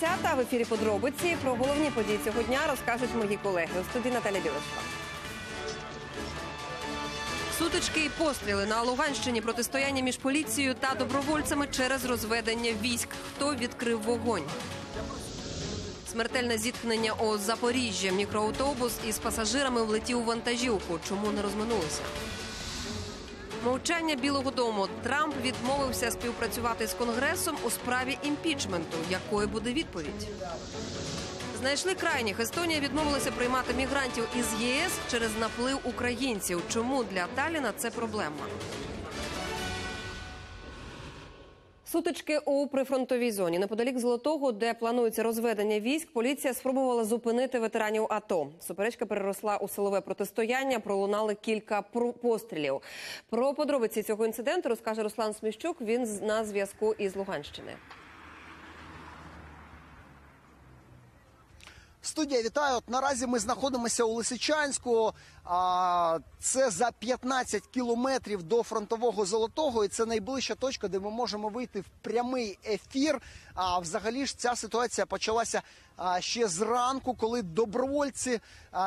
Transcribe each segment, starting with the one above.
20 в ефірі подробиці. Про головні події цього дня розкажуть мої колеги. У студії Наталя Білочка. Сутички і постріли на Луганщині протистояння між поліцією та добровольцями через розведення військ. Хто відкрив вогонь? Смертельне зіткнення у Запоріжжя. Мікроавтобус із пасажирами влетів у вантажівку. Чому не розминулися? Мовчання Білого Дому. Трамп відмовився співпрацювати з Конгресом у справі імпічменту. Якою буде відповідь? Знайшли крайніх. Естонія відмовилася приймати мігрантів із ЄС через наплив українців. Чому для Таліна це проблема? Сутички у прифронтовій зоні неподалік золотого, де планується розведення військ, поліція спробувала зупинити ветеранів АТО. Суперечка переросла у силове протистояння. Пролунали кілька пострілів. Про подробиці цього інциденту розкаже Руслан Сміщук. Він на зв'язку із Луганщини. Студія вітаю. От наразі ми знаходимося у Лисичанську. А, це за 15 кілометрів до фронтового золотого, і це найближча точка, де ми можемо вийти в прямий ефір. А взагалі ж ця ситуація почалася ще зранку, коли добровольці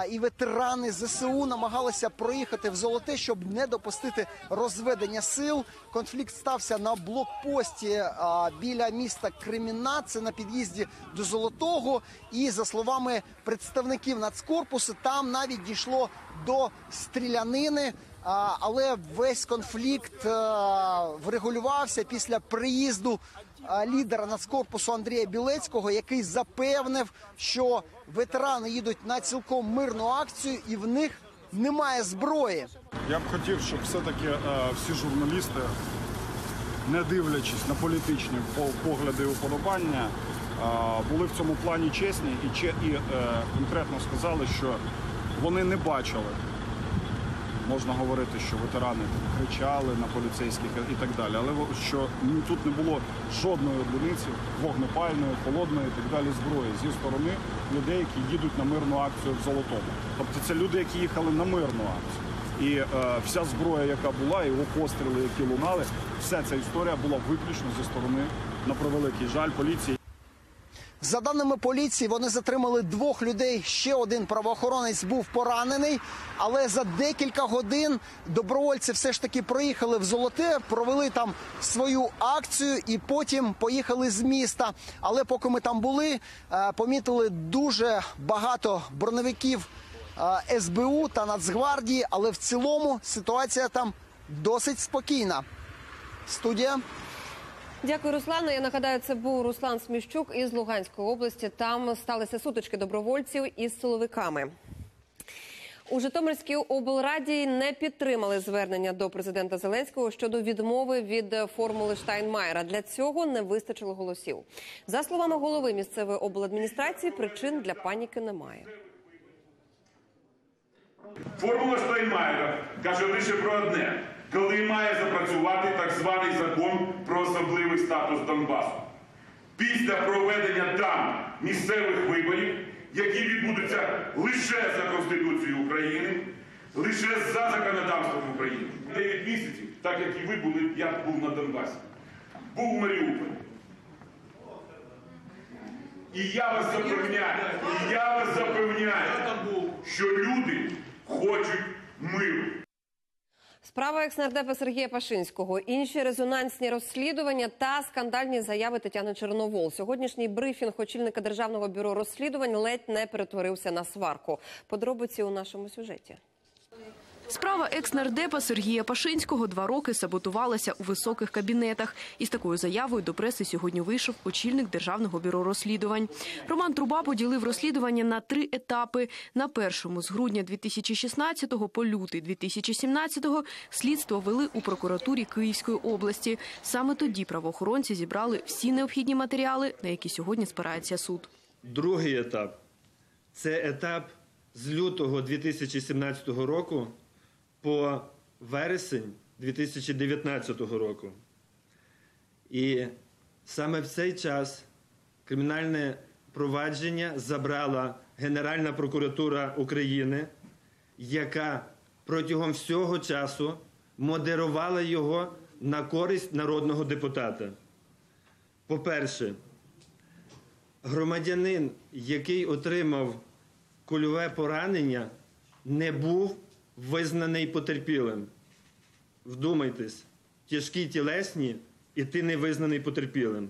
і ветерани ЗСУ намагалися проїхати в золоте, щоб не допустити розведення сил. Конфлікт стався на блокпості біля міста Креміна. Це на під'їзді до золотого. І за словами представників нацкорпусу, там навіть дійшло до стрілянини. Але весь конфлікт врегулювався після приїзду лідера нацкорпусу Андрія Білецького, який запевнив, що ветерани їдуть на цілком мирну акцію, і в них немає зброї. Я б хотів, щоб все-таки е, всі журналісти, не дивлячись на політичні погляди і уподобання, е, були в цьому плані чесні і, і е, конкретно сказали, що вони не бачили. Можна говорити, що ветерани кричали на поліцейських і так далі, але що тут не було жодної одиниці вогнепальної, холодної і так далі зброї зі сторони людей, які їдуть на мирну акцію в Золотому. Тобто це люди, які їхали на мирну акцію. І е, вся зброя, яка була, і постріли, які лунали, вся ця історія була виключно зі сторони, на превеликий жаль, поліції. За даними поліції, вони затримали двох людей. Ще один правоохоронець був поранений. Але за декілька годин добровольці все ж таки проїхали в золоте, провели там свою акцію і потім поїхали з міста. Але поки ми там були, е, помітили дуже багато броневиків е, СБУ та Нацгвардії. Але в цілому ситуація там досить спокійна. Студія. Дякую, Руслане. Я нагадаю, це був Руслан Сміщук із Луганської області. Там сталися сутички добровольців із силовиками. У Житомирській облраді не підтримали звернення до президента Зеленського щодо відмови від формули Штайнмаєра. Для цього не вистачило голосів. За словами голови місцевої обладміністрації, причин для паніки немає. Формула Штайнмайера каже лише про одне, коли має запрацювати так званий закон про особливий статус Донбасу. Після проведення там місцевих виборів, які відбудуться лише за Конституцією України, лише за законодавством України. Дев'ять місяців, так як і ви були, я був на Донбасі, був у Маріуполі. І я вас запевняю, і я вас запевняю, що люди хочуть миру. Справа екснардепа Сергія Пашинського, інші резонансні розслідування та скандальні заяви Тетяни Чорновол. Сьогоднішній брифінг очільника державного бюро розслідувань ледь не перетворився на сварку. Подробиці у нашому сюжеті. Справа екс-нардепа Сергія Пашинського два роки саботувалася у високих кабінетах. Із такою заявою до преси сьогодні вийшов очільник державного бюро розслідувань. Роман Труба поділив розслідування на три етапи. На першому з грудня 2016 по лютий 2017 слідство вели у прокуратурі Київської області. Саме тоді правоохоронці зібрали всі необхідні матеріали, на які сьогодні спирається суд. Другий етап це етап з лютого 2017 року по вересень 2019 року. І саме в цей час кримінальне провадження забрала Генеральна прокуратура України, яка протягом всього часу модерувала його на користь народного депутата. По-перше, громадянин, який отримав кульове поранення, не був визнаний потерпілим. Вдумайтесь, тяжкі тілесні, і ти не визнаний потерпілим.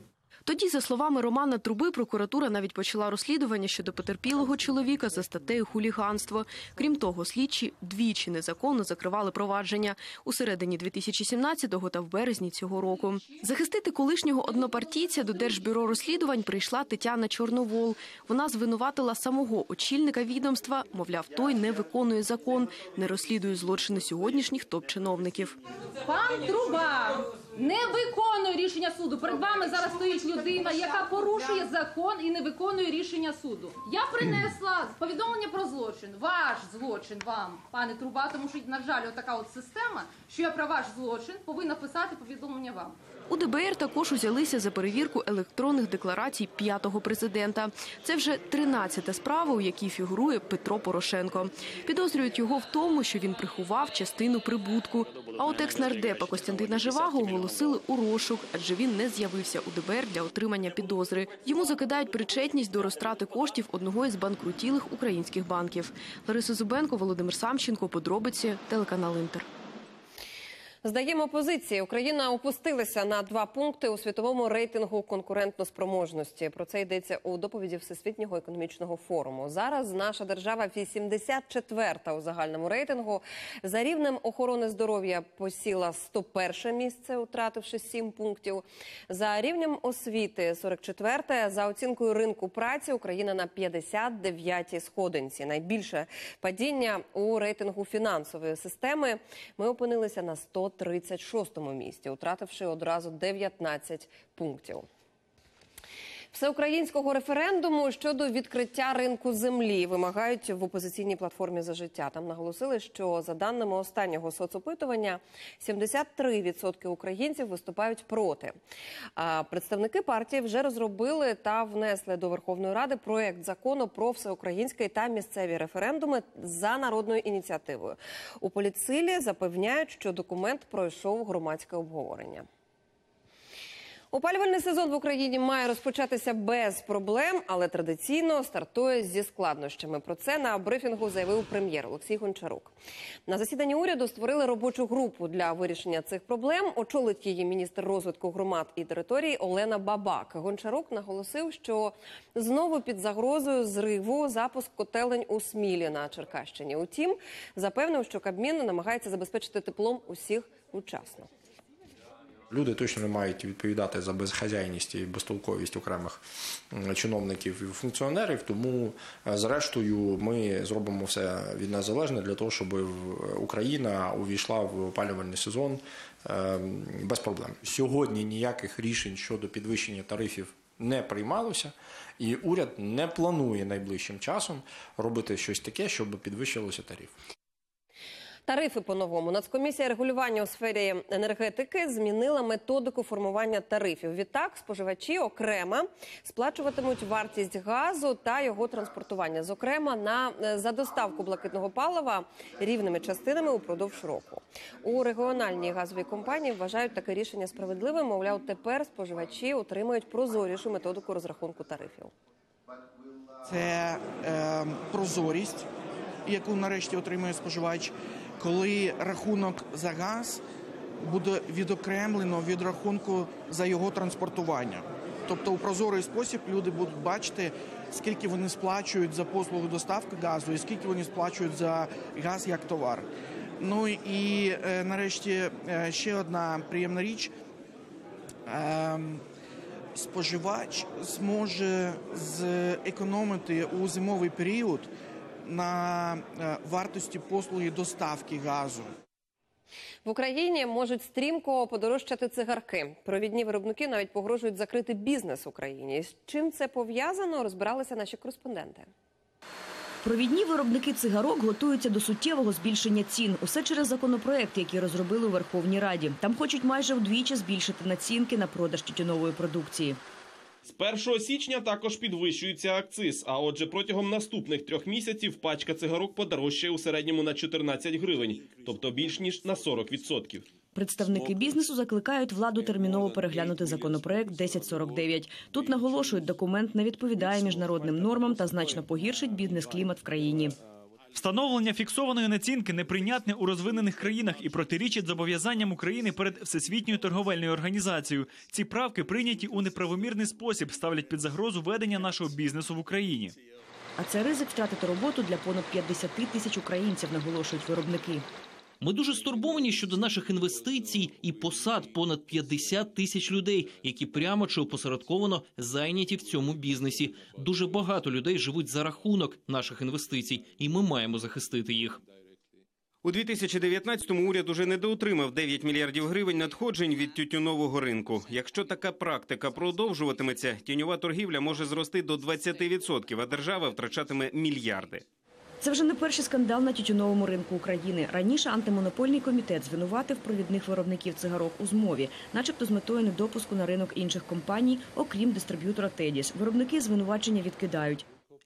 Тоді, за словами Романа Труби, прокуратура навіть почала розслідування щодо потерпілого чоловіка за статтею хуліганство. Крім того, слідчі двічі незаконно закривали провадження у середині 2017-го та в березні цього року. Захистити колишнього однопартійця до Держбюро розслідувань прийшла Тетяна Чорновол. Вона звинуватила самого очільника відомства, мовляв, той не виконує закон, не розслідує злочини сьогоднішніх топ-чиновників. Пан Труба не виконує рішення суду. Перед вами зараз стоїть людина, яка порушує закон і не виконує рішення суду. Я принесла повідомлення про злочин. Ваш злочин вам, пане Труба, тому що, на жаль, отака от система, що я про ваш злочин повинна писати повідомлення вам. У ДБР також узялися за перевірку електронних декларацій п'ятого президента. Це вже тринадцята справа, у якій фігурує Петро Порошенко. Підозрюють його в тому, що він приховав частину прибутку. А от екс-нардепа Костянтина Живаго оголосили у розшук, адже він не з'явився у ДБР для отримання підозри. Йому закидають причетність до розтрати коштів одного із банкрутілих українських банків. Лариса Зубенко, Володимир Самченко. Подробиці телеканал Інтер. Здаємо позиції. Україна опустилася на два пункти у світовому рейтингу конкурентноспроможності. Про це йдеться у доповіді Всесвітнього економічного форуму. Зараз наша держава 84-та у загальному рейтингу. За рівнем охорони здоров'я посіла 101 місце, втративши 7 пунктів. За рівнем освіти 44-те. За оцінкою ринку праці Україна на 59-й сходинці. Найбільше падіння у рейтингу фінансової системи. Ми опинилися на 136-му місці, втративши одразу 19 пунктів. Всеукраїнського референдуму щодо відкриття ринку землі вимагають в опозиційній платформі за життя. Там наголосили, що за даними останнього соцопитування, 73% українців виступають проти. Представники партії вже розробили та внесли до Верховної Ради проект закону про всеукраїнський та місцеві референдуми за народною ініціативою. У політсилі запевняють, що документ пройшов громадське обговорення. Опалювальний сезон в Україні має розпочатися без проблем, але традиційно стартує зі складнощами. Про це на брифінгу заявив прем'єр Олексій Гончарук. На засіданні уряду створили робочу групу для вирішення цих проблем. Очолить її міністр розвитку громад і територій Олена Бабак. Гончарук наголосив, що знову під загрозою зриву запуск котелень у Смілі на Черкащині. Утім, запевнив, що Кабмін намагається забезпечити теплом усіх учасно. Люди точно не мають відповідати за безхазяйність і безтолковість окремих чиновників і функціонерів. Тому, е, зрештою, ми зробимо все від нас залежне для того, щоб Україна увійшла в опалювальний сезон е, без проблем. Сьогодні ніяких рішень щодо підвищення тарифів не приймалося, і уряд не планує найближчим часом робити щось таке, щоб підвищилося тариф. Тарифи по-новому. Нацкомісія регулювання у сфері енергетики змінила методику формування тарифів. Відтак, споживачі окремо сплачуватимуть вартість газу та його транспортування, зокрема на е, за доставку блакитного палива рівними частинами упродовж року. У регіональній газовій компанії вважають таке рішення справедливим. Мовляв, тепер споживачі отримають прозорішу методику розрахунку тарифів. це е, прозорість, яку нарешті отримує споживач, коли рахунок за газ буде відокремлено від рахунку за його транспортування. Тобто у прозорий спосіб люди будуть бачити, скільки вони сплачують за послугу доставки газу і скільки вони сплачують за газ як товар. Ну і е, нарешті е, ще одна приємна річ. Ем, споживач зможе зекономити у зимовий період на е, вартості послуги доставки газу. В Україні можуть стрімко подорожчати цигарки. Провідні виробники навіть погрожують закрити бізнес в Україні. З чим це пов'язано, розбиралися наші кореспонденти. Провідні виробники цигарок готуються до суттєвого збільшення цін. Усе через законопроект, який розробили у Верховній Раді. Там хочуть майже вдвічі збільшити націнки на продаж тютюнової продукції. З 1 січня також підвищується акциз. А отже, протягом наступних трьох місяців пачка цигарок подорожчає у середньому на 14 гривень, тобто більш ніж на 40%. Представники бізнесу закликають владу терміново переглянути законопроект 1049. Тут наголошують, документ не відповідає міжнародним нормам та значно погіршить бізнес-клімат в країні. Встановлення фіксованої націнки неприйнятне у розвинених країнах і протирічить зобов'язанням України перед всесвітньою торговельною організацією. Ці правки прийняті у неправомірний спосіб, ставлять під загрозу ведення нашого бізнесу в Україні. А це ризик втратити роботу для понад 50 тисяч українців, наголошують виробники. Ми дуже стурбовані щодо наших інвестицій і посад понад 50 тисяч людей, які прямо чи опосередковано зайняті в цьому бізнесі. Дуже багато людей живуть за рахунок наших інвестицій, і ми маємо захистити їх. У 2019-му уряд уже недоотримав 9 мільярдів гривень надходжень від тютюнового ринку. Якщо така практика продовжуватиметься, тіньова торгівля може зрости до 20%, а держава втрачатиме мільярди. Це вже не перший скандал на тютюновому ринку України. Раніше антимонопольний комітет звинуватив провідних виробників цигарок у змові, начебто з метою недопуску на ринок інших компаній, окрім дистриб'ютора Тедіс. Виробники звинувачення відкидають.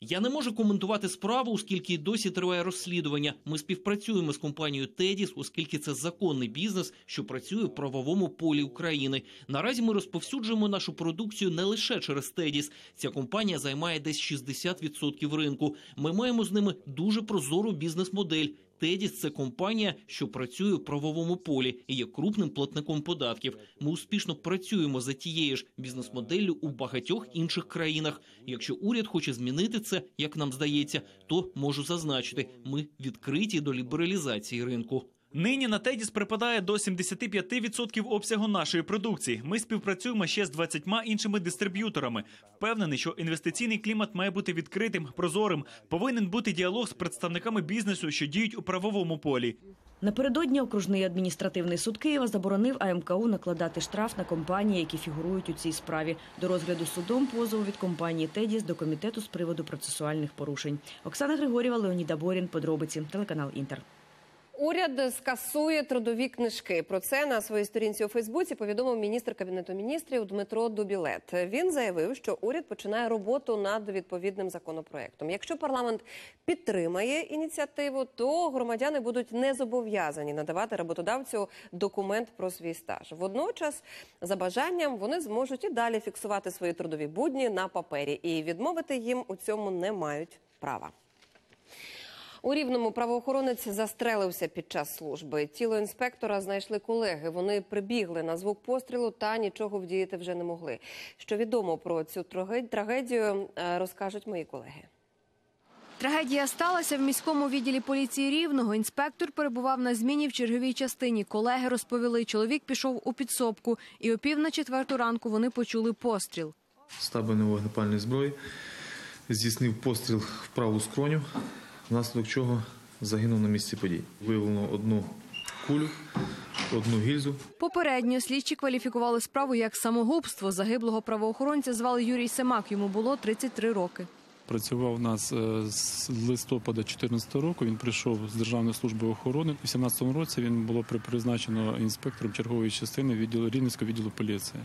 Я не можу коментувати справу, оскільки досі триває розслідування. Ми співпрацюємо з компанією Тедіс, оскільки це законний бізнес, що працює в правовому полі України. Наразі ми розповсюджуємо нашу продукцію не лише через Тедіс. Ця компанія займає десь 60% ринку. Ми маємо з ними дуже прозору бізнес-модель. Тедіс це компанія, що працює в правовому полі і є крупним платником податків. Ми успішно працюємо за тією ж бізнес-моделлю у багатьох інших країнах. Якщо уряд хоче змінити це, як нам здається, то можу зазначити, ми відкриті до лібералізації ринку. Нині на Тедіс припадає до 75% обсягу нашої продукції. Ми співпрацюємо ще з 20 іншими дистриб'юторами. Впевнений, що інвестиційний клімат має бути відкритим, прозорим. Повинен бути діалог з представниками бізнесу, що діють у правовому полі. Напередодні окружний адміністративний суд Києва заборонив АМКУ накладати штраф на компанії, які фігурують у цій справі. До розгляду судом позову від компанії Тедіс до комітету з приводу процесуальних порушень. Оксана Григорєва, Леоніда Борін. Подробиці. Телеканал Інтер. Уряд скасує трудові книжки. Про це на своїй сторінці у Фейсбуці повідомив міністр кабінету міністрів Дмитро Дубілет. Він заявив, що уряд починає роботу над відповідним законопроектом. Якщо парламент підтримає ініціативу, то громадяни будуть не зобов'язані надавати роботодавцю документ про свій стаж. Водночас, за бажанням, вони зможуть і далі фіксувати свої трудові будні на папері, і відмовити їм у цьому не мають права. У рівному правоохоронець застрелився під час служби. Тіло інспектора знайшли колеги. Вони прибігли на звук пострілу та нічого вдіяти вже не могли. Що відомо про цю трагедію, е, розкажуть мої колеги. Трагедія сталася в міському відділі поліції Рівного. Інспектор перебував на зміні в черговій частині. Колеги розповіли, чоловік пішов у підсобку, і о пів на четверту ранку вони почули постріл. Стабельної вогнепальної зброї здійснив постріл в праву скроню, внаслідок чого загинув на місці подій. Виявлено одну кулю, одну гільзу. Попередньо слідчі кваліфікували справу як самогубство. Загиблого правоохоронця звали Юрій Семак. Йому було 33 роки. Працював у нас е, з листопада 2014 року. Він прийшов з Державної служби охорони. У 2017 році він було при- призначено інспектором чергової частини відділу Рівненського відділу поліції.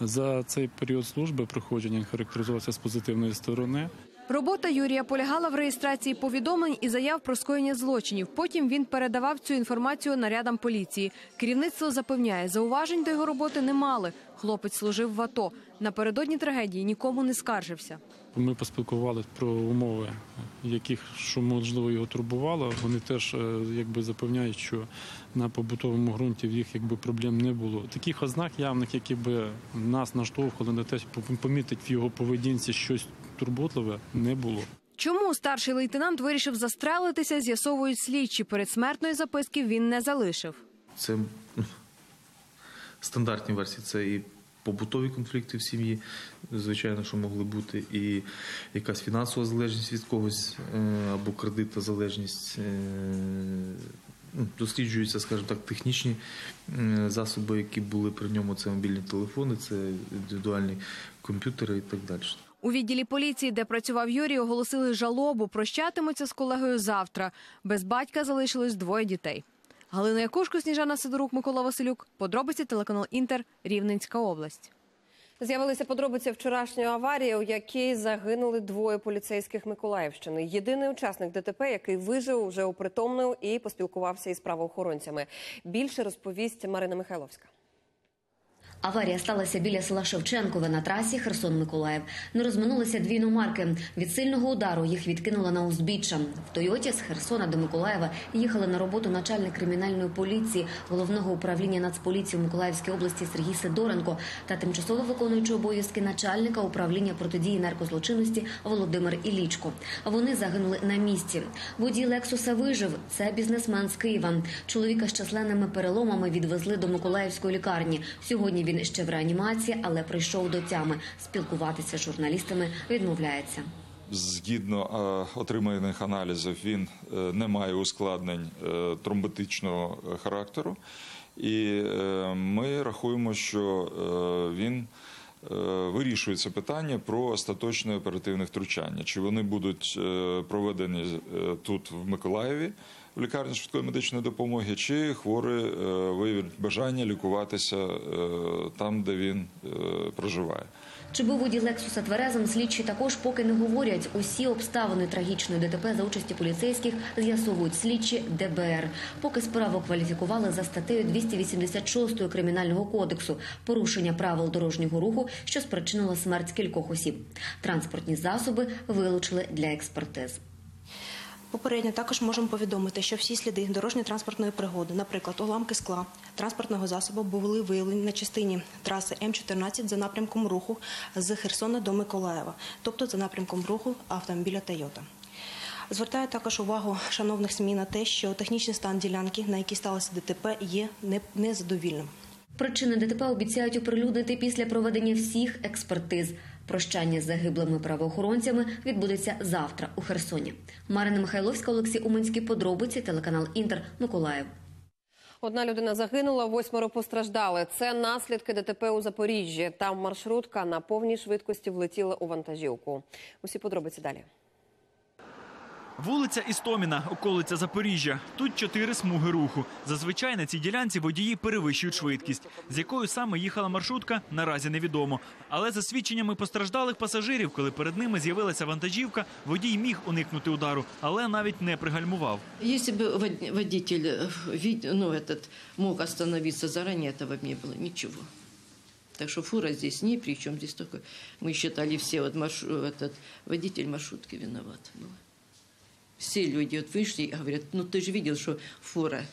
За цей період служби проходження він характеризувався з позитивної сторони. Робота Юрія полягала в реєстрації повідомлень і заяв про скоєння злочинів. Потім він передавав цю інформацію нарядам поліції. Керівництво запевняє, зауважень до його роботи не мали. Хлопець служив в АТО. Напередодні трагедії нікому не скаржився. Ми поспілкувалися про умови, яких що можливо його турбувало. Вони теж е, якби запевняють, що на побутовому ґрунті в їх якби проблем не було. Таких ознак явних, які би нас наштовхували на те, щоб помітити в його поведінці щось турботливе, не було. Чому старший лейтенант вирішив застрелитися, з'ясовують слідчі. Передсмертної записки він не залишив. Це ну, стандартні версії. Це і побутові конфлікти в сім'ї, звичайно, що могли бути, і якась фінансова залежність від когось е, або кредитна залежність. е, ну, Досліджуються, скажімо так, технічні е, засоби, які були при ньому. Це мобільні телефони, це індивідуальні комп'ютери і так далі. У відділі поліції, де працював Юрій, оголосили жалобу. Прощатимуться з колегою завтра. Без батька залишилось двоє дітей. Галина Якушко, Сніжана Сидорук, Микола Василюк. Подробиці телеканал Інтер, Рівненська область. З'явилися подробиці вчорашньої аварії, у якій загинули двоє поліцейських Миколаївщини. Єдиний учасник ДТП, який вижив, вже опритомнив і поспілкувався із правоохоронцями. Більше розповість Марина Михайловська. Аварія сталася біля села Шевченкове на трасі Херсон-Миколаїв. Не розминулися дві іномарки. Від сильного удару їх відкинула на узбіччя. В Тойоті з Херсона до Миколаєва їхали на роботу начальник кримінальної поліції головного управління Нацполіції у Миколаївській області Сергій Сидоренко та тимчасово виконуючий обов'язки начальника управління протидії наркозлочинності Володимир Ілічко. Вони загинули на місці. Водій Лексуса вижив. Це бізнесмен з Києва. Чоловіка з численними переломами відвезли до Миколаївської лікарні. Сьогодні він ще в реанімації, але прийшов до тями. Спілкуватися з журналістами відмовляється. Згідно е, отриманих аналізів, він е, не має ускладнень е, тромботичного характеру, і ми рахуємо, що він е, вирішує питання про остаточне оперативне втручання. Чи вони будуть проведені тут, в Миколаєві, в лікарні швидкої медичної допомоги, чи хворий е, виявить бажання лікуватися е, там, де він е, проживає. Чи був водій Лексуса тверезим, слідчі також поки не говорять. Усі обставини трагічної ДТП за участі поліцейських з'ясовують слідчі ДБР. Поки справу кваліфікували за статтею 286 Кримінального кодексу порушення правил дорожнього руху, що спричинило смерть кількох осіб. Транспортні засоби вилучили для експертиз. Попередньо також можемо повідомити, що всі сліди дорожньо-транспортної пригоди, наприклад, уламки скла транспортного засобу, були виявлені на частині траси М14 за напрямком руху з Херсона до Миколаєва, тобто за напрямком руху автомобіля Тойота. Звертаю також увагу шановних СМІ на те, що технічний стан ділянки, на якій сталося ДТП, є не- незадовільним. Причини ДТП обіцяють оприлюднити після проведення всіх експертиз. Прощання з загиблими правоохоронцями відбудеться завтра у Херсоні. Марина Михайловська, Олексій Уманський. Подробиці, телеканал Інтер, Миколаїв. Одна людина загинула, восьмеро постраждали. Це наслідки ДТП у Запоріжжі. Там маршрутка на повній швидкості влетіла у вантажівку. Усі подробиці далі. Вулиця Істоміна, околиця Запоріжжя. Тут чотири смуги руху. Зазвичай на цій ділянці водії перевищують швидкість. З якою саме їхала маршрутка, наразі невідомо. Але за свідченнями постраждалих пасажирів, коли перед ними з'явилася вантажівка, водій міг уникнути удару, але навіть не пригальмував. Если бы вод- водитель э, вид- ну, этот, мог остановиться заранее, этого бы не было ничего. Так что фура здесь ни при чем. Здесь только мы считали все, вот марш- этот водитель маршрутки виноват был. Все люди вот вышли и говорят, ну ты же видел, что фура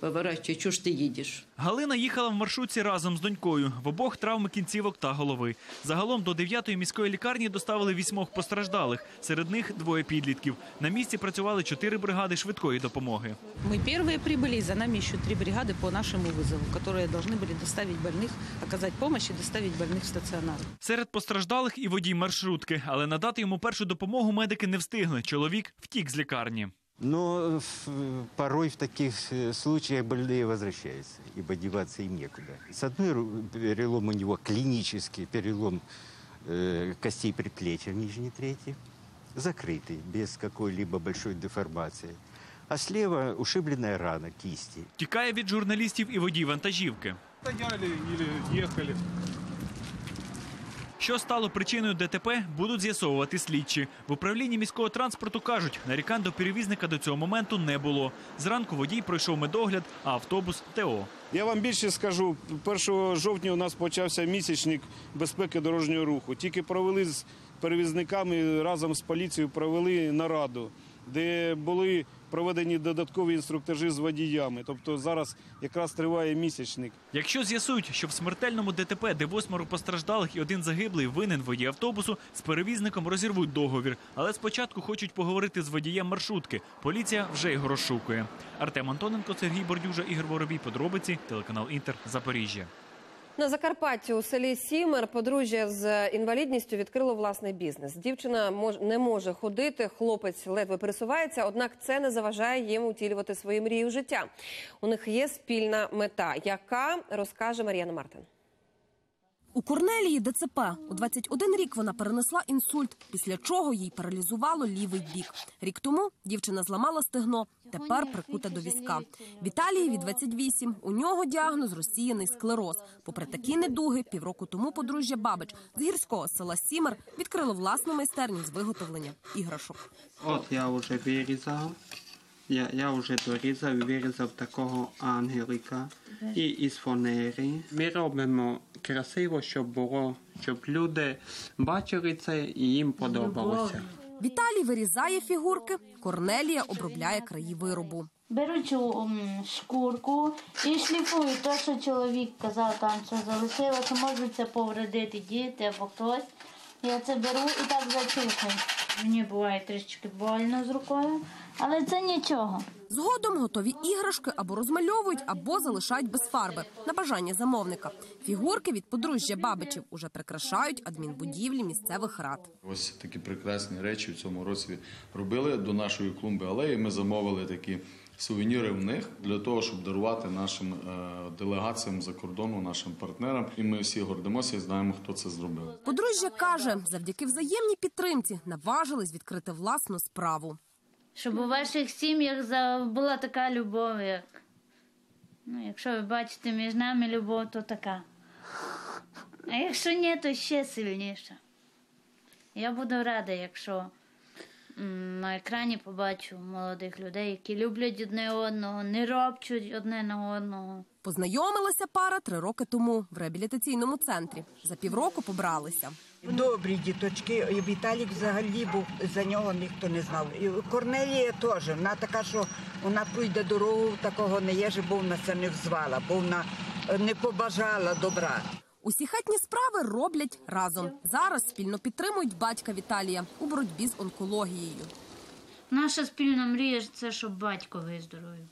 поворачивай, что ж ты едешь? Галина їхала в маршрутці разом з донькою. В обох травми кінцівок та голови. Загалом до 9-ї міської лікарні доставили вісьмох постраждалих. Серед них двоє підлітків. На місці працювали чотири бригади швидкої допомоги. Мы первые прибыли, и за нами еще три бригады по нашему вызову, которые должны были доставить больных, оказать помощь и доставить больных в стационар. Серед постраждалих і водій маршрутки, але надати йому першу допомогу медики не встигли. Чоловік втік з лікарні. Но в- порой в таких э, случаях больные возвращаются, ибо деваться им некуда. С одной ру- перелом у него клинический перелом э, костей предплечья в нижней трети, закрытый, без какой-либо большой деформации. А слева ушибленная рана кисти. Тікає від журналістів і водій вантажівки. Стояли или ехали. Що стало причиною ДТП, будуть з'ясовувати слідчі. В управлінні міського транспорту кажуть, нарікань до перевізника до цього моменту не було. Зранку водій пройшов медогляд, а автобус ТО. Я вам більше скажу, 1 жовтня у нас почався місячник безпеки дорожнього руху. Тільки провели з перевізниками разом з поліцією провели нараду, де були проведені додаткові інструктажі з водіями. Тобто зараз якраз триває місячник. Якщо з'ясують, що в смертельному ДТП, де восьмеро постраждалих і один загиблий винен водій автобусу, з перевізником розірвуть договір. Але спочатку хочуть поговорити з водієм маршрутки. Поліція вже його розшукує. Артем Антоненко, Сергій Бордюжа, Ігор Воробій. Подробиці, телеканал Інтер, Запоріжжя. На Закарпатті у селі Сімер подружжя з інвалідністю відкрило власний бізнес. Дівчина не може ходити, хлопець ледве пересувається, однак це не заважає їм утілювати свої мрії в життя. У них є спільна мета, яка розкаже Мар'яна Мартин. У Корнелії ДЦП у 21 рік вона перенесла інсульт, після чого їй паралізувало лівий бік. Рік тому дівчина зламала стегно, тепер прикута до візка. Віталієві 28. У нього діагноз розсіяний склероз. Попри такі недуги, півроку тому подружжя Бабич з гірського села Сімер відкрило власну майстерню з виготовлення іграшок. От я вже вирізав. Я, я вже дорізав вирізав такого ангелика і із фанери. Ми робимо красиво, щоб було, щоб люди бачили це і їм подобалося. Віталій вирізає фігурки, Корнелія обробляє краї виробу. Беру цю шкурку і шліфую те, що чоловік казав, там що залишилося, можуть це повредити діти або хтось. Я це беру і так зачухую. Мені буває трішки больно з рукою, але це нічого. Згодом готові іграшки або розмальовують, або залишають без фарби на бажання замовника. Фігурки від подружжя Бабичів уже прикрашають адмінбудівлі місцевих рад. Ось такі прекрасні речі в цьому році робили до нашої клумби алеї. Ми замовили такі сувеніри в них для того, щоб дарувати нашим е, делегаціям за кордону, нашим партнерам. І ми всі гордимося і знаємо, хто це зробив. Подружжя каже, завдяки взаємній підтримці наважились відкрити власну справу. Щоб у ваших сім'ях була така любов, як. Ну, якщо ви бачите між нами любов, то така. А якщо ні, то ще сильніша. Я буду рада, якщо на екрані побачу молодих людей, які люблять одне одного, не робчуть одне на одного. Познайомилася пара три роки тому в реабілітаційному центрі. За півроку побралися. Добрі діточки. Віталік взагалі був за нього ніхто не знав. І Корнелія теж. Вона така, що вона пройде дорогу, такого не є, бо вона це не взвала, бо вона е, не побажала добра. Усі хатні справи роблять разом. Зараз спільно підтримують батька Віталія у боротьбі з онкологією. Наша спільна мрія це, щоб батько виздоровів.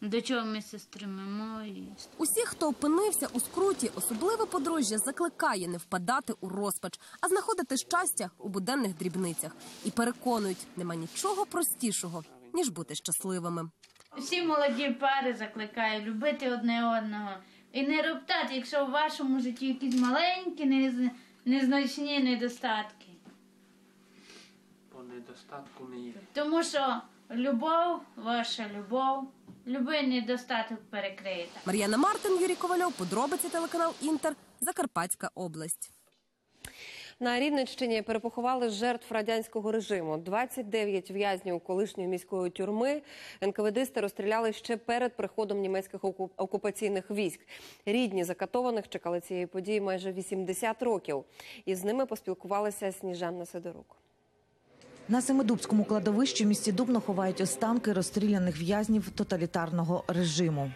До чого ми се стремимо і Усі, хто опинився у скруті, особливо подружжя закликає не впадати у розпач, а знаходити щастя у буденних дрібницях. І переконують, нема нічого простішого ніж бути щасливими. Всі молоді пари закликаю любити одне одного і не роптати, якщо в вашому житті якісь маленькі, незначні недостатки. По недостатку не є. Тому що любов, ваша любов, любий недостаток перекрита. Мар'яна Мартин, Юрій Ковальов, подробиці телеканал Інтер, Закарпатська область. На Рівненщині перепоховали жертв радянського режиму. 29 в'язнів колишньої міської тюрми НКВДисти розстріляли ще перед приходом німецьких окупаційних військ. Рідні закатованих чекали цієї події майже 80 років. І з ними поспілкувалася Сніжанна Сидорук. На Семидубському кладовищі місті Дубно ховають останки розстріляних в'язнів тоталітарного режиму.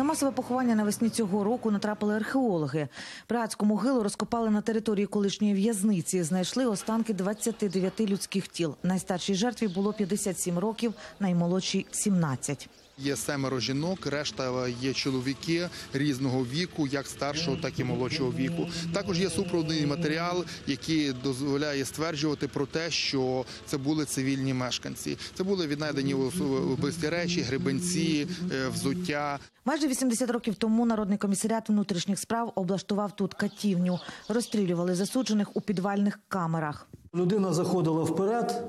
На масове поховання навесні цього року натрапили археологи. Працьку могилу розкопали на території колишньої в'язниці. Знайшли останки 29 людських тіл. Найстаршій жертві було 57 років, наймолодшій – 17. Є семеро жінок, решта є чоловіки різного віку, як старшого, так і молодшого віку. Також є супровідний матеріал, який дозволяє стверджувати про те, що це були цивільні мешканці. Це були віднайдені особисті речі, гребенці, е, взуття. Майже 80 років тому Народний комісаріат внутрішніх справ облаштував тут катівню. Розстрілювали засуджених у підвальних камерах. Людина заходила вперед,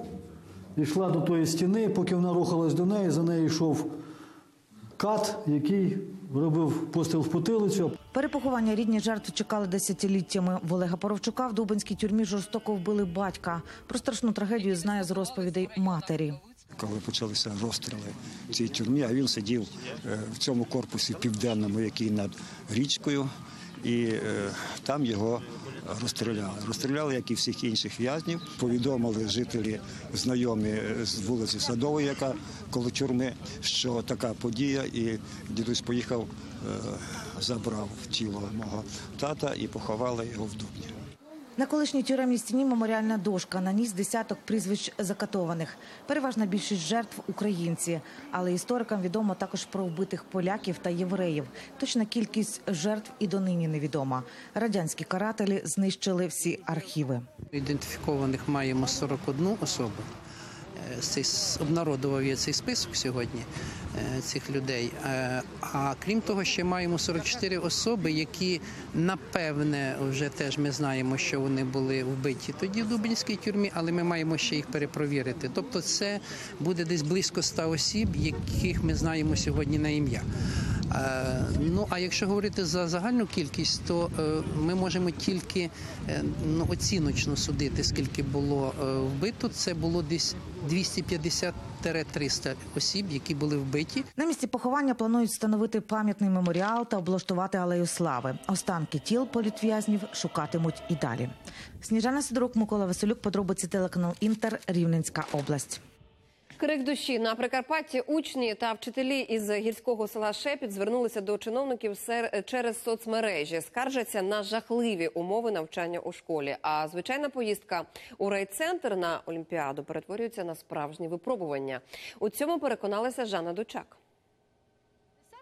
йшла до тої стіни, поки вона рухалась до неї, за нею йшов кат, який робив постріл в потилицю. Перепоховання рідні жертв чекали десятиліттями. В Олега Поровчука в Дубинській тюрмі жорстоко вбили батька. Про страшну трагедію знає з розповідей матері. Коли почалися розстріли в цій тюрмі, а він сидів е, в цьому корпусі південному, який над річкою, і е, там його розстріляли. Розстріляли, як і всіх інших в'язнів. Повідомили жителі знайомі е, з вулиці Садової, яка коло тюрми, що така подія, і дідусь поїхав, е, забрав тіло мого тата і поховали його в Дубні. На колишній тюремній стіні меморіальна дошка наніс десяток прізвищ закатованих. Переважна більшість жертв українці, але історикам відомо також про вбитих поляків та євреїв. Точна кількість жертв і донині невідома. Радянські карателі знищили всі архіви. Ідентифікованих маємо 41 особу. Цей обнародував я цей список сьогодні е, цих людей. Е, А крім того, ще маємо 44 особи, які напевне вже теж ми знаємо, що вони були вбиті тоді в Дубинській тюрмі, але ми маємо ще їх перепровірити. Тобто, це буде десь близько 100 осіб, яких ми знаємо сьогодні на ім'я. Е, Ну а якщо говорити за загальну кількість, то ми можемо тільки ну, оціночно судити, скільки було вбито. Це було десь 250-300 осіб, які були вбиті. На місці поховання планують встановити пам'ятний меморіал та облаштувати алею слави. Останки тіл політв'язнів шукатимуть і далі. Сніжана Сидорук, Микола Василюк, подробиці телеканал Інтер, Рівненська область. Крик душі на Прикарпатті учні та вчителі із гірського села Шепіт звернулися до чиновників через соцмережі. Скаржаться на жахливі умови навчання у школі. А звичайна поїздка у райцентр на Олімпіаду перетворюється на справжні випробування. У цьому переконалася Жанна Дучак.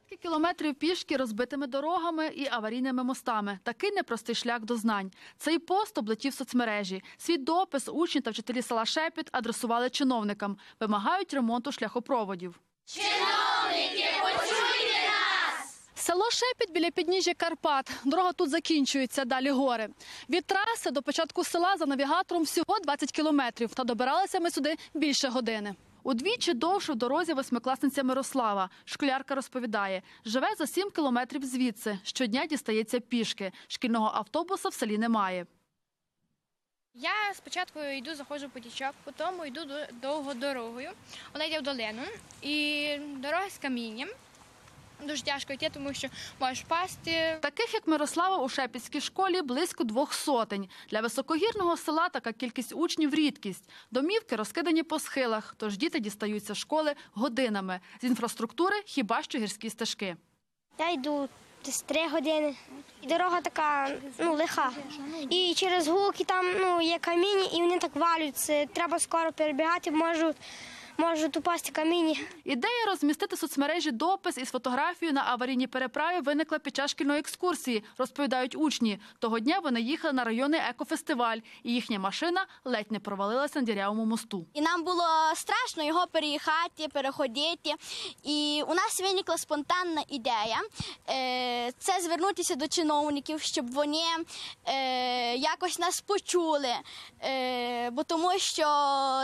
Десятки кілометрів пішки розбитими дорогами і аварійними мостами. Такий непростий шлях до знань. Цей пост облетів соцмережі. Свій допис учні та вчителі села Шепіт адресували чиновникам. Вимагають ремонту шляхопроводів. Чиновники, почуйте нас! Село Шепіт біля підніжжя Карпат. Дорога тут закінчується, далі гори. Від траси до початку села за навігатором всього 20 кілометрів. Та добиралися ми сюди більше години. Удвічі довше в дорозі восьмикласниця Мирослава. Школярка розповідає, живе за 7 кілометрів звідси. Щодня дістається пішки. Шкільного автобуса в селі немає. Я спочатку йду, заходжу по тічок, потім йду до- довго дорогою. Вона йде в долину, і дорога з камінням. Дуже тяжко йти, тому що можеш пасти. Таких, як Мирослава, у Шепітській школі близько двох сотень. Для високогірного села така кількість учнів – рідкість. Домівки розкидані по схилах, тож діти дістаються з школи годинами. З інфраструктури хіба що гірські стежки. Я йду десь три години. І дорога така ну, лиха. І через гулки там ну, є каміння, і вони так валюються. Треба скоро перебігати, можуть, можуть упасти каміння. Ідея розмістити в соцмережі допис із фотографією на аварійній переправі виникла під час шкільної екскурсії, розповідають учні. Того дня вони їхали на районний екофестиваль, і їхня машина ледь не провалилася на дірявому мосту. І нам було страшно його переїхати, переходити. І у нас виникла спонтанна ідея е, це звернутися до чиновників, щоб вони е, якось нас почули, е, бо тому що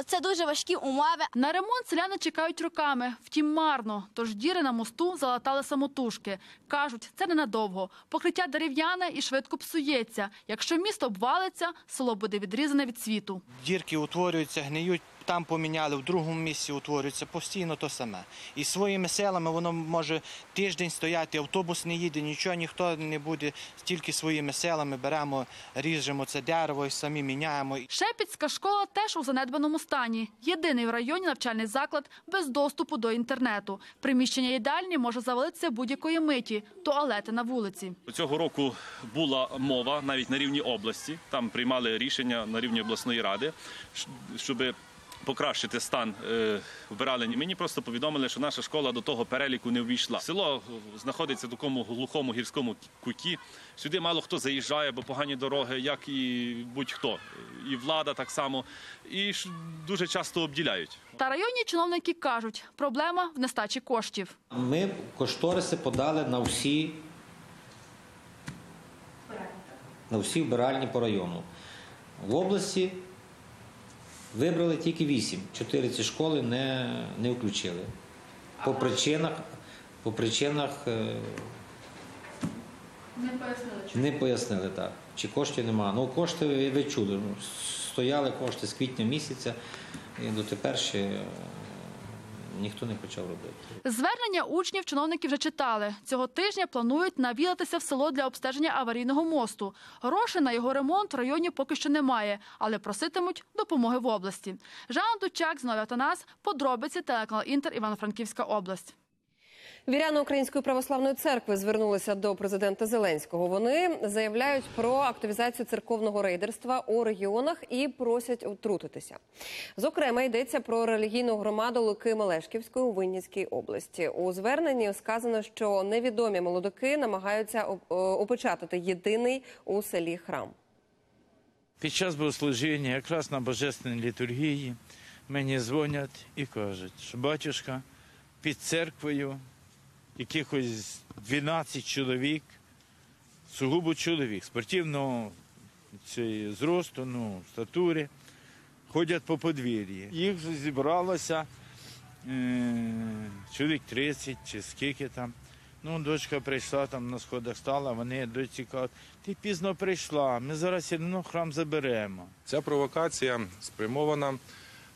це дуже важкі умови. На ремонт селяни чекають роками, втім марно. Тож діри на мосту залатали самотужки. Кажуть, це ненадовго. Покриття дерев'яне і швидко псується. Якщо місто обвалиться, село буде відрізане від світу. Дірки утворюються, гниють, там поміняли, в другому місці утворюються постійно то саме. І своїми селами воно може тиждень стояти, автобус не їде, нічого ніхто не буде. Тільки своїми селами беремо, ріжемо це дерево і самі міняємо. Шепітська школа теж у занедбаному стані. Єдиний в районі навчальний заклад без доступу до інтернету. Приміщення їдальні може завалитися будь-якої миті, туалети на вулиці. Цього року була мова навіть на рівні області. Там приймали рішення на рівні обласної ради, щоб покращити стан е, вбиралень. Мені просто повідомили, що наша школа до того переліку не увійшла. Село знаходиться в такому глухому гірському куті. Сюди мало хто заїжджає, бо погані дороги, як і будь-хто. І влада так само. І дуже часто обділяють. Та районні чиновники кажуть, проблема в нестачі коштів. Ми кошториси подали на всі, на всі вбиральні по району. В області вибрали тільки вісім. Чотири ці школи не, не включили. По причинах, по причинах е, Не пояснили. не пояснили так. Чи коштів немає. Ну, кошти ви- чули. ну, Стояли кошти з квітня місяця, і дотепер ще ніхто не почав робити. Звернення учнів чиновники вже читали. Цього тижня планують навідатися в село для обстеження аварійного мосту. Грошей на його ремонт в районі поки що немає, але проситимуть допомоги в області. Жанна Дучак, Зновя Танас, подробиці телеканал Інтер Івано-Франківська область. Віряни Української православної церкви звернулися до президента Зеленського. Вони заявляють про активізацію церковного рейдерства у регіонах і просять втрутитися. Зокрема, йдеться про релігійну громаду Луки Мелешківської у Винницькій області. У зверненні сказано, що невідомі молодики намагаються е, опечатати єдиний у селі храм. Під час богослужіння, якраз на божественній літургії, мені дзвонять і кажуть, що батюшка під церквою якихось 12 чоловік, сугубо чоловік, спортивного цієї зросту, ну, статури, ходять по подвір'ї. Їх зібралося е, чоловік 30 чи скільки там. Ну, дочка прийшла там на сходах стала, вони дочці кажуть, ти пізно прийшла, ми зараз все одно храм заберемо. Ця провокація спрямована,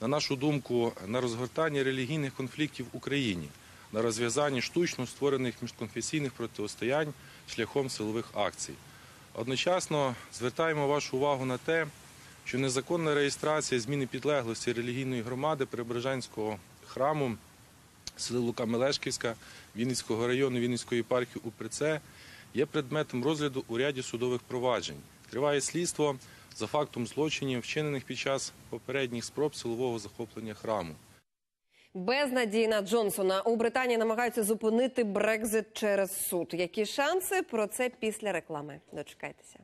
на нашу думку, на розгортання релігійних конфліктів в Україні, на розв'язання штучно створених міжконфесійних протистоянь шляхом силових акцій. Одночасно звертаємо вашу увагу на те, що незаконна реєстрація зміни підлеглості релігійної громади Преображенського храму село Лука Мелешківська Вінницького району Вінницької єпархії УПЦ є предметом розгляду у ряді судових проваджень. Триває слідство за фактом злочинів, вчинених під час попередніх спроб силового захоплення храму. Безнадійна Джонсона у Британії намагаються зупинити Брекзит через суд. Які шанси про це після реклами? Дочекайтеся.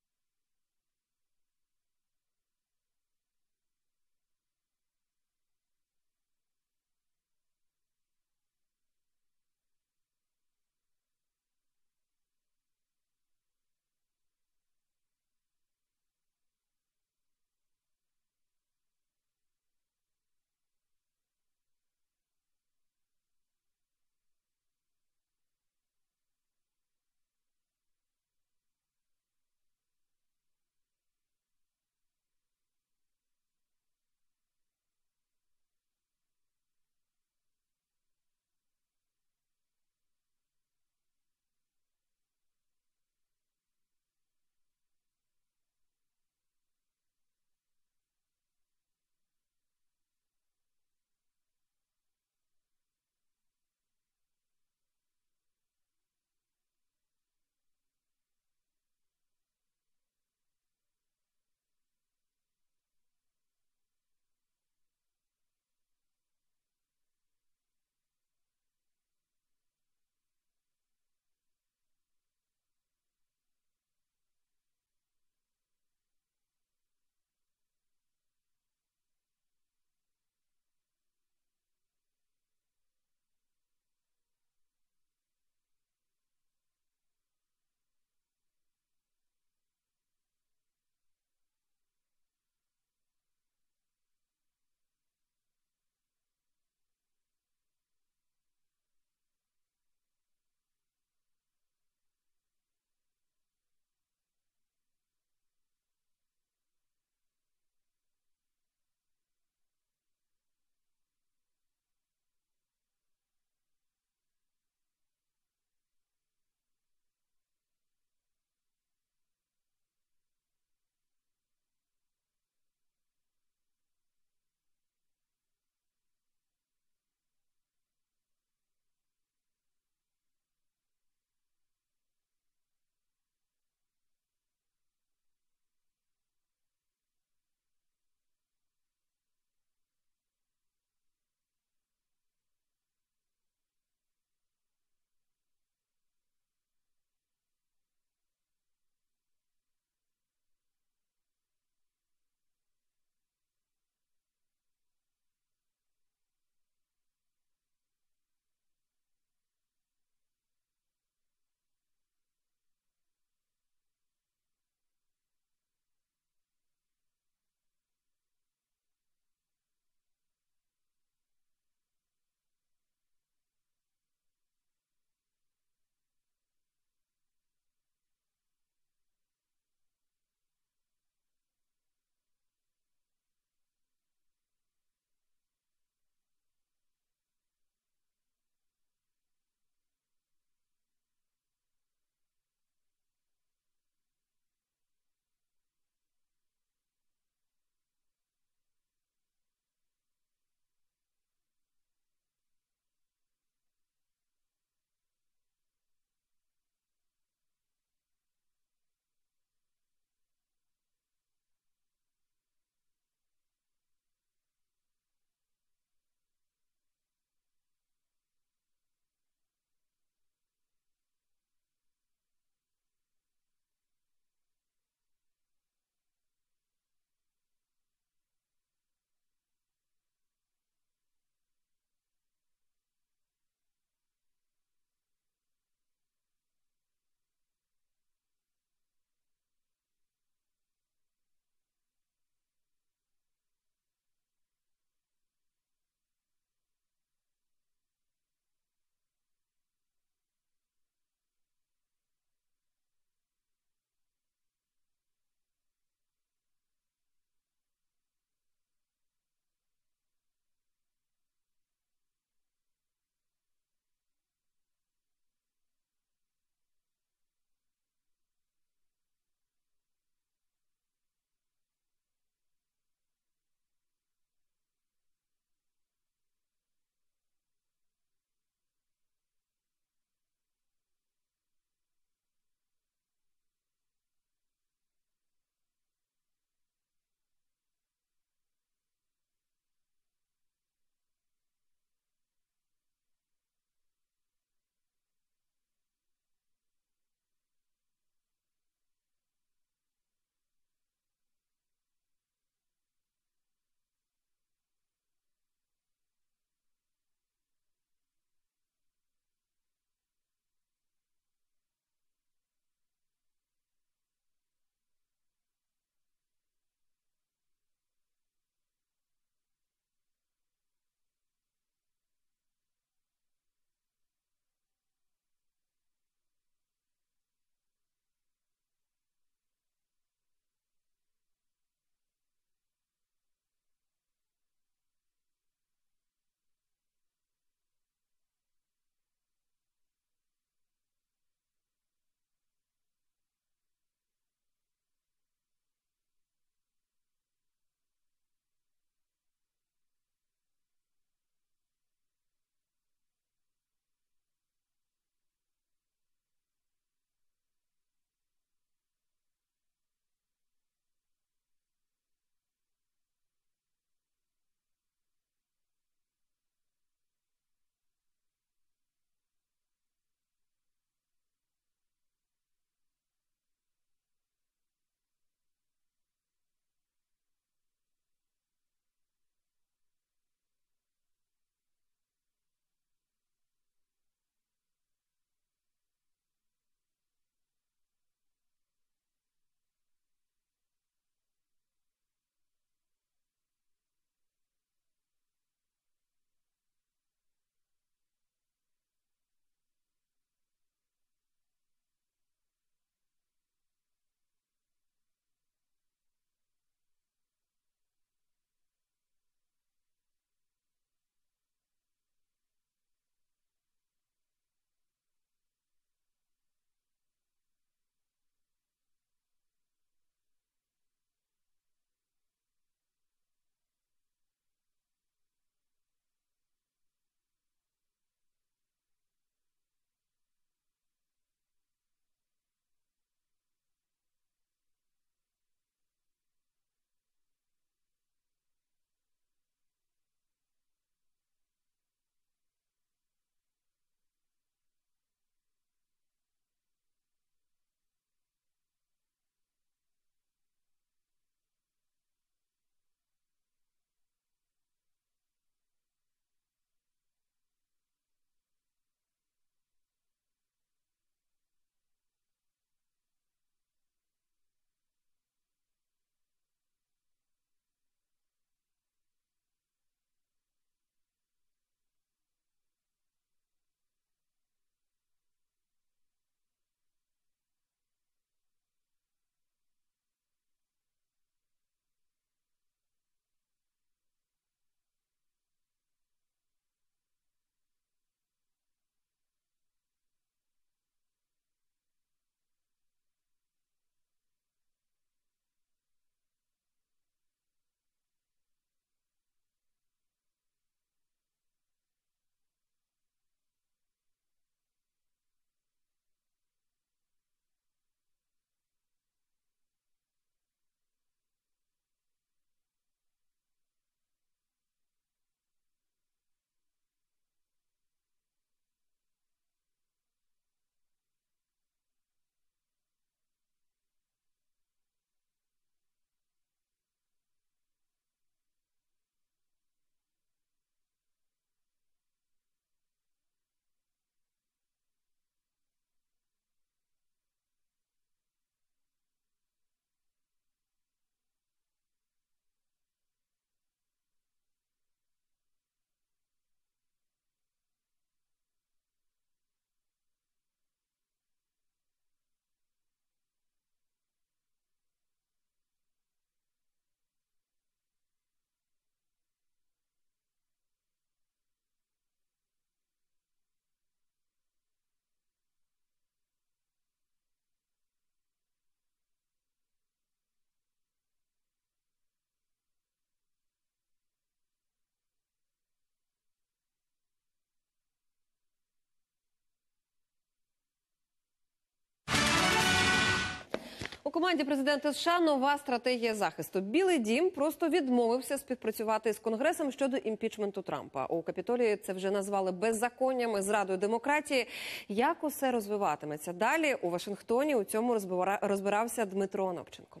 Команді президента США нова стратегія захисту. Білий дім просто відмовився співпрацювати з конгресом щодо імпічменту Трампа. У капітолії це вже назвали беззаконнями, зрадою демократії. Як усе розвиватиметься далі у Вашингтоні? У цьому розбира- розбирався Дмитро Онопченко.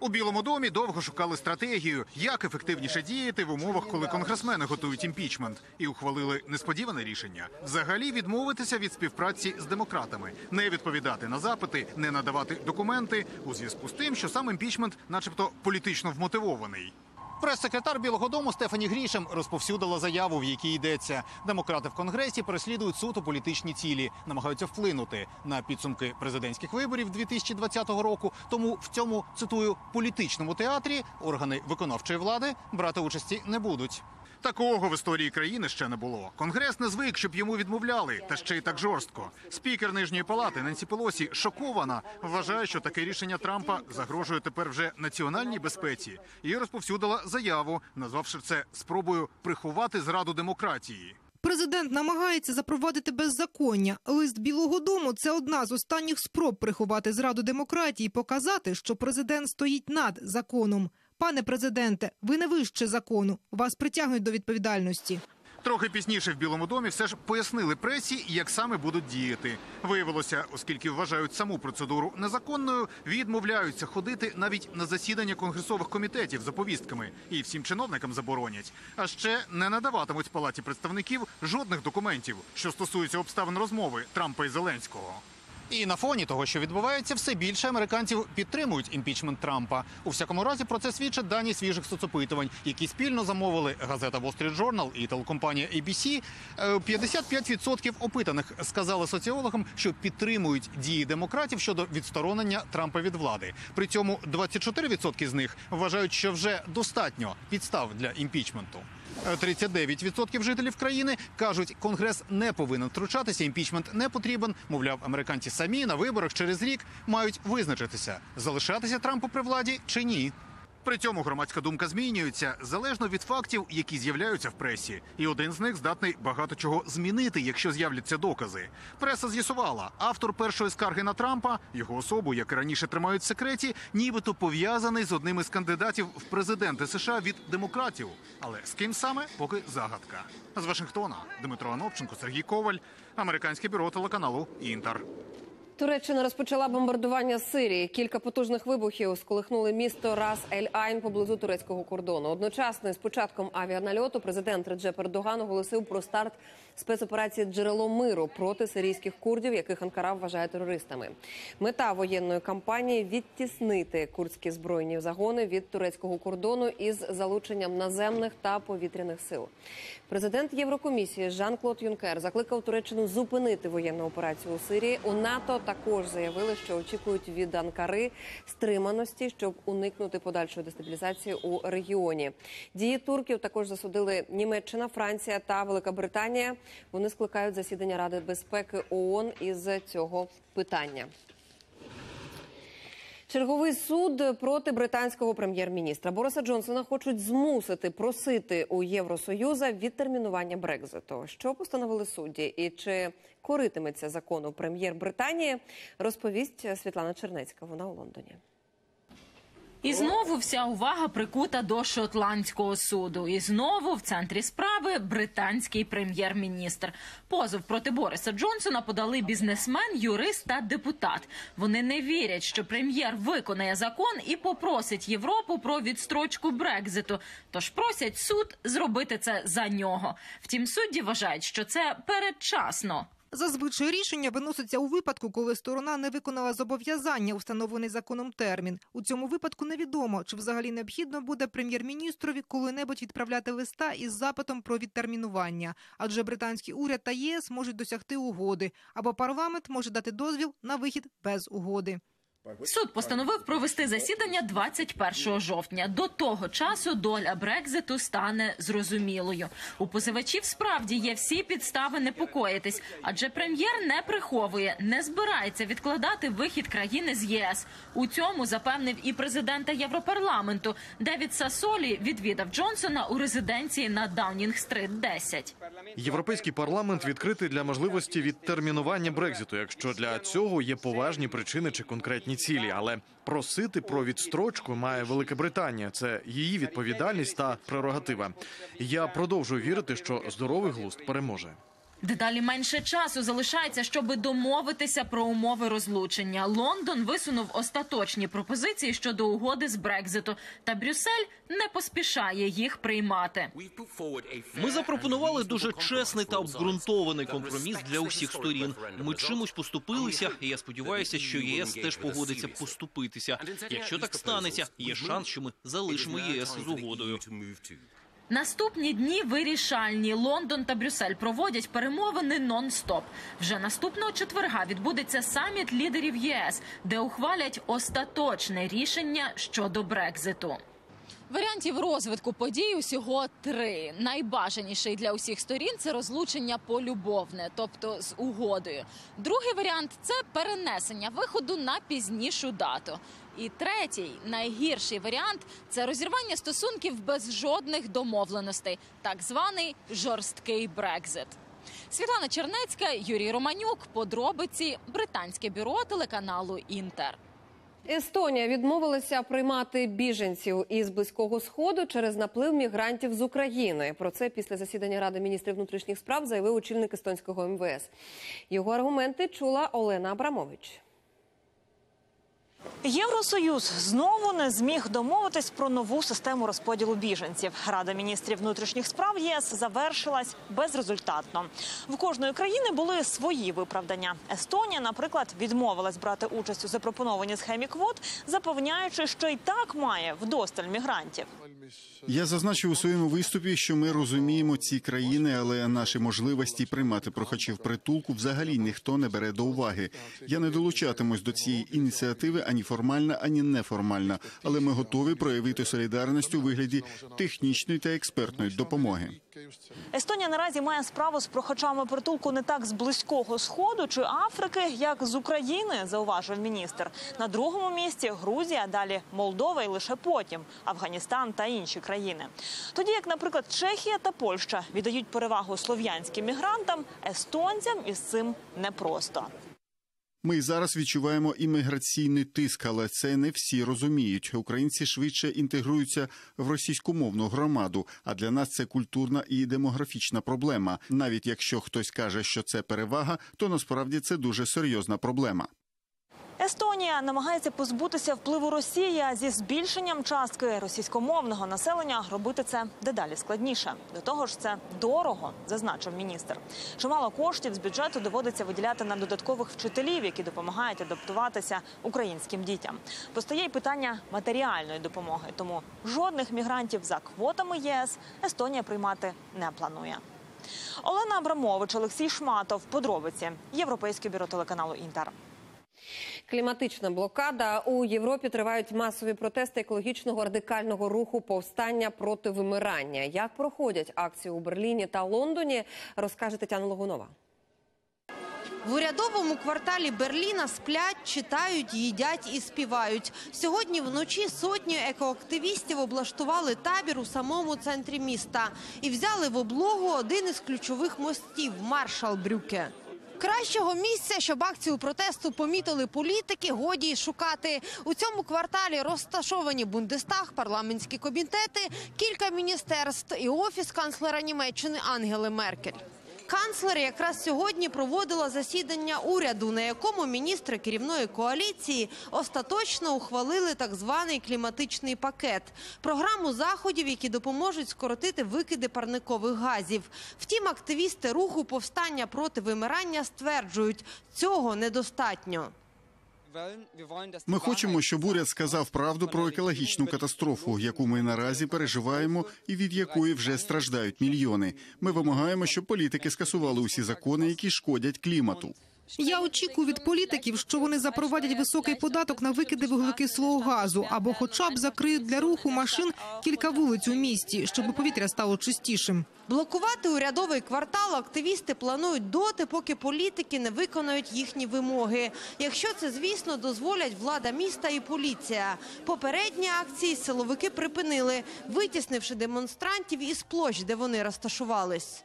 У Білому домі довго шукали стратегію, як ефективніше діяти в умовах, коли конгресмени готують імпічмент, і ухвалили несподіване рішення взагалі відмовитися від співпраці з демократами, не відповідати на запити, не надавати документи у зв'язку з тим, що сам імпічмент, начебто, політично вмотивований. Прес-секретар Білого Дому Стефані Грішем розповсюдила заяву, в якій йдеться. Демократи в конгресі переслідують суто політичні цілі, намагаються вплинути на підсумки президентських виборів 2020 року. Тому в цьому цитую політичному театрі органи виконавчої влади брати участі не будуть. Такого в історії країни ще не було. Конгрес не звик, щоб йому відмовляли, та ще й так жорстко. Спікер нижньої палати Ненсі Пелосі шокована. Вважає, що таке рішення Трампа загрожує тепер вже національній безпеці, і розповсюдила заяву, назвавши це спробою приховати зраду демократії. Президент намагається запровадити беззаконня. Лист Білого Дому це одна з останніх спроб приховати зраду демократії, показати, що президент стоїть над законом. Пане президенте, ви не вище закону. Вас притягнуть до відповідальності. Трохи пізніше в Білому домі все ж пояснили пресі, як саме будуть діяти. Виявилося, оскільки вважають саму процедуру незаконною, відмовляються ходити навіть на засідання конгресових комітетів за повістками і всім чиновникам заборонять. А ще не надаватимуть палаті представників жодних документів, що стосуються обставин розмови Трампа і Зеленського. І на фоні того, що відбувається, все більше американців підтримують імпічмент Трампа. У всякому разі про це свідчать дані свіжих соцопитувань, які спільно замовили газета Wall Street Journal і телекомпанія ABC. Е, 55% опитаних сказали соціологам, що підтримують дії демократів щодо відсторонення Трампа від влади. При цьому 24% з них вважають, що вже достатньо підстав для імпічменту. Е, 39% жителів країни кажуть, конгрес не повинен втручатися. Імпічмент не потрібен. Мовляв, американці самі на виборах через рік мають визначитися, залишатися Трампу при владі чи ні. При цьому громадська думка змінюється залежно від фактів, які з'являються в пресі, і один з них здатний багато чого змінити, якщо з'являться докази. Преса з'ясувала, автор першої скарги на Трампа, його особу, як і раніше тримають в секреті, нібито пов'язаний з одним із кандидатів в президенти США від демократів. Але з ким саме поки загадка. З Вашингтона Дмитро Анопченко, Сергій Коваль, американське бюро телеканалу Інтер. Туреччина розпочала бомбардування Сирії. Кілька потужних вибухів сколихнули місто Рас Ель Айн поблизу турецького кордону. Одночасно з початком авіанальоту президент Реджеп Ердоган оголосив про старт спецоперації Джерело миру проти сирійських курдів, яких Анкара вважає терористами. Мета воєнної кампанії відтіснити курдські збройні загони від турецького кордону із залученням наземних та повітряних сил. Президент Єврокомісії Жан-Клод Юнкер закликав Туреччину зупинити воєнну операцію у Сирії. У НАТО також заявили, що очікують від Анкари стриманості, щоб уникнути подальшої дестабілізації у регіоні. Дії турків також засудили Німеччина, Франція та Велика Британія. Вони скликають засідання Ради безпеки ООН із цього питання. Черговий суд проти британського прем'єр-міністра Бориса Джонсона хочуть змусити просити у Євросоюза відтермінування Брекзиту. Що постановили судді, і чи коритиметься закону прем'єр Британії, розповість Світлана Чернецька. Вона у Лондоні. І знову вся увага прикута до шотландського суду. І знову в центрі справи британський прем'єр-міністр. Позов проти Бориса Джонсона подали бізнесмен, юрист та депутат. Вони не вірять, що прем'єр виконає закон і попросить Європу про відстрочку Брекзиту. Тож просять суд зробити це за нього. Втім, судді вважають, що це передчасно. Зазвичай рішення виноситься у випадку, коли сторона не виконала зобов'язання, установлений законом термін. У цьому випадку невідомо, чи взагалі необхідно буде прем'єр-міністрові коли-небудь відправляти листа із запитом про відтермінування, адже британський уряд та ЄС можуть досягти угоди, або парламент може дати дозвіл на вихід без угоди. Суд постановив провести засідання 21 жовтня. До того часу доля Брекзиту стане зрозумілою. У позивачів справді є всі підстави непокоїтись, адже прем'єр не приховує, не збирається відкладати вихід країни з ЄС. У цьому запевнив і президента Європарламенту. Девід Сасолі відвідав Джонсона у резиденції на Даунінг-стрит 10. Європейський парламент відкритий для можливості відтермінування Брекзиту, якщо для цього є поважні причини чи конкретні конкретні цілі, але просити про відстрочку має Велика Британія. Це її відповідальність та прерогатива. Я продовжую вірити, що здоровий глузд переможе. Дедалі менше часу залишається, щоб домовитися про умови розлучення. Лондон висунув остаточні пропозиції щодо угоди з Брекзиту, та Брюссель не поспішає їх приймати. Ми запропонували дуже чесний та обґрунтований компроміс для усіх сторін. Ми чимось поступилися, і я сподіваюся, що ЄС теж погодиться поступитися. Якщо так станеться, є шанс, що ми залишимо ЄС з угодою. Наступні дні вирішальні. Лондон та Брюссель проводять перемовини нон-стоп. Вже наступного четверга відбудеться саміт лідерів ЄС, де ухвалять остаточне рішення щодо Брекзиту. Варіантів розвитку подій усього три. Найбажаніший для усіх сторін це розлучення полюбовне, тобто з угодою. Другий варіант це перенесення виходу на пізнішу дату. І третій, найгірший варіант це розірвання стосунків без жодних домовленостей, так званий жорсткий Брекзит. Світлана Чернецька, Юрій Романюк. Подробиці британське бюро телеканалу Інтер. Естонія відмовилася приймати біженців із близького сходу через наплив мігрантів з України. Про це після засідання ради міністрів внутрішніх справ заявив очільник естонського МВС. Його аргументи чула Олена Абрамович. Євросоюз знову не зміг домовитись про нову систему розподілу біженців. Рада міністрів внутрішніх справ ЄС завершилась безрезультатно. В кожної країни були свої виправдання. Естонія, наприклад, відмовилась брати участь у запропонованій схемі квот, запевняючи, що й так має вдосталь мігрантів. Я зазначив у своєму виступі, що ми розуміємо ці країни, але наші можливості приймати прохачів притулку взагалі ніхто не бере до уваги. Я не долучатимусь до цієї ініціативи ані формальна, ані неформальна, але ми готові проявити солідарність у вигляді технічної та експертної допомоги. Естонія наразі має справу з прохачами притулку не так з близького сходу чи Африки, як з України, зауважив міністр. На другому місці Грузія, далі Молдова і лише потім Афганістан та інші країни. Тоді як, наприклад, Чехія та Польща віддають перевагу слов'янським мігрантам, естонцям із цим непросто. Ми зараз відчуваємо імміграційний тиск, але це не всі розуміють. Українці швидше інтегруються в російськомовну громаду. А для нас це культурна і демографічна проблема. Навіть якщо хтось каже, що це перевага, то насправді це дуже серйозна проблема. Естонія намагається позбутися впливу Росії а зі збільшенням частки російськомовного населення робити це дедалі складніше. До того ж, це дорого, зазначив міністр. Чимало коштів з бюджету доводиться виділяти на додаткових вчителів, які допомагають адаптуватися українським дітям. Постає й питання матеріальної допомоги, тому жодних мігрантів за квотами ЄС Естонія приймати не планує. Олена Абрамович, Олексій Шматов. Подробиці Європейське бюро телеканалу Інтер. Кліматична блокада у Європі тривають масові протести екологічного радикального руху повстання проти вимирання. Як проходять акції у Берліні та Лондоні, розкаже Тетяна Логунова. В урядовому кварталі Берліна сплять, читають, їдять і співають. Сьогодні вночі сотні екоактивістів облаштували табір у самому центрі міста і взяли в облогу один із ключових мостів Маршал-Брюке. Кращого місця, щоб акцію протесту помітили політики, годі й шукати. У цьому кварталі розташовані Бундестаг, парламентські комітети, кілька міністерств і офіс канцлера Німеччини Ангели Меркель. Канцлер якраз сьогодні проводила засідання уряду, на якому міністри керівної коаліції остаточно ухвалили так званий кліматичний пакет програму заходів, які допоможуть скоротити викиди парникових газів. Втім, активісти руху повстання проти вимирання стверджують, цього недостатньо. Ми хочемо, щоб уряд сказав правду про екологічну катастрофу, яку ми наразі переживаємо, і від якої вже страждають мільйони. Ми вимагаємо, щоб політики скасували усі закони, які шкодять клімату. Я очікую від політиків, що вони запровадять високий податок на викиди вуглекислого газу або, хоча б, закриють для руху машин кілька вулиць у місті, щоб повітря стало чистішим. Блокувати урядовий квартал активісти планують доти, поки політики не виконають їхні вимоги. Якщо це, звісно, дозволять влада міста і поліція. Попередні акції силовики припинили, витіснивши демонстрантів із площ, де вони розташувались.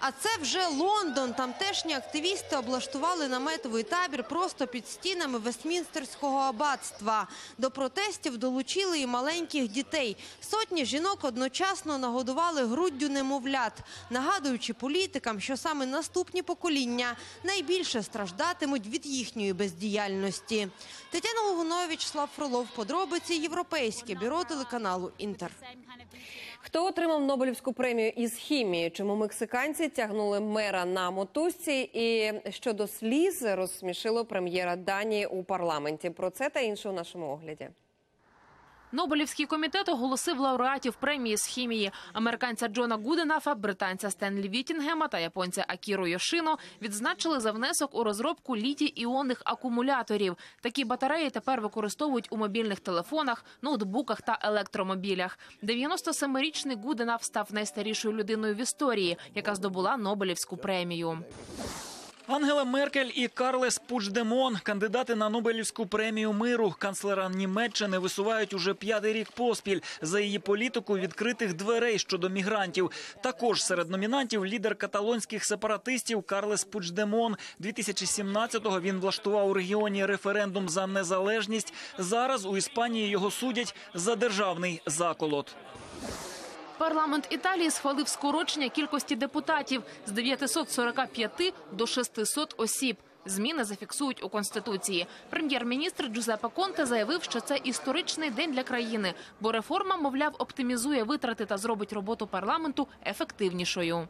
А це вже Лондон. Тамтешні активісти облаштували наметовий табір просто під стінами Вестмінстерського аббатства. До протестів долучили і маленьких дітей. Сотні жінок одночасно нагодували груддю немовлят, нагадуючи політикам, що саме наступні покоління найбільше страждатимуть від їхньої бездіяльності. Тетяна Лугунович, Слав Фролов, подробиці Європейське бюро телеканалу Інтер. Хто отримав Нобелівську премію із хімії? Чому мексиканці тягнули мера на мотузці? І щодо сліз розсмішило прем'єра Данії у парламенті. Про це та інше у нашому огляді. Нобелівський комітет оголосив лауреатів премії з хімії американця Джона Гуденафа, британця Стенлі Віттінгема та японця Акіру Йошино відзначили за внесок у розробку літій-іонних акумуляторів. Такі батареї тепер використовують у мобільних телефонах, ноутбуках та електромобілях. 97-річний Гуденаф став найстарішою людиною в історії, яка здобула Нобелівську премію. Ангела Меркель і Карлес Пучдемон, кандидати на Нобелівську премію миру, канцлера Німеччини висувають уже п'ятий рік поспіль за її політику відкритих дверей щодо мігрантів. Також серед номінантів лідер каталонських сепаратистів Карлес Пучдемон. 2017-го він влаштував у регіоні референдум за незалежність. Зараз у Іспанії його судять за державний заколот. Парламент Італії схвалив скорочення кількості депутатів з 945 до 600 осіб. Зміни зафіксують у конституції. Прем'єр-міністр Джузеппе Конте заявив, що це історичний день для країни, бо реформа, мовляв, оптимізує витрати та зробить роботу парламенту ефективнішою.